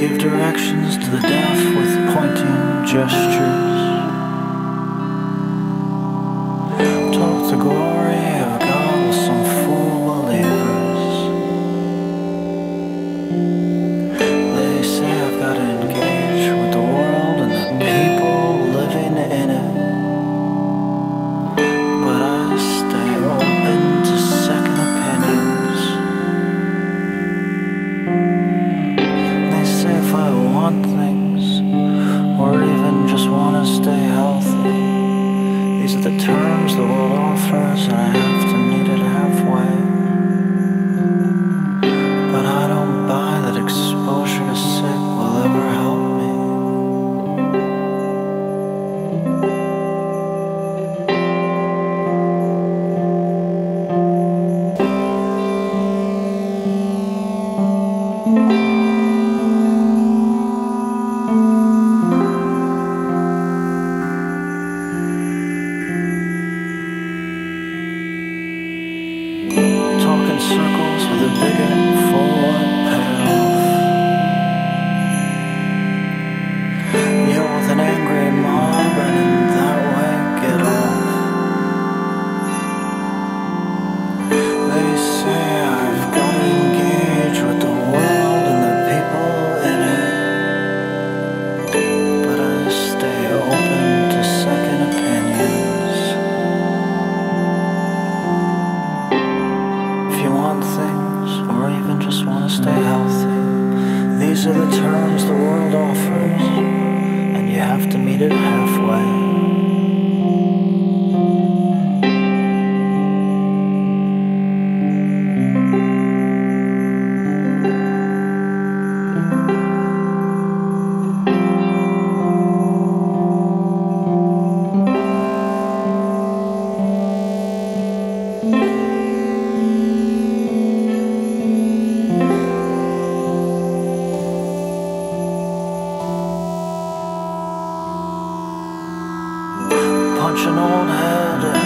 Give directions to the deaf with pointing gestures. the world offers the world offers, and you have to meet it halfway. Punch an old head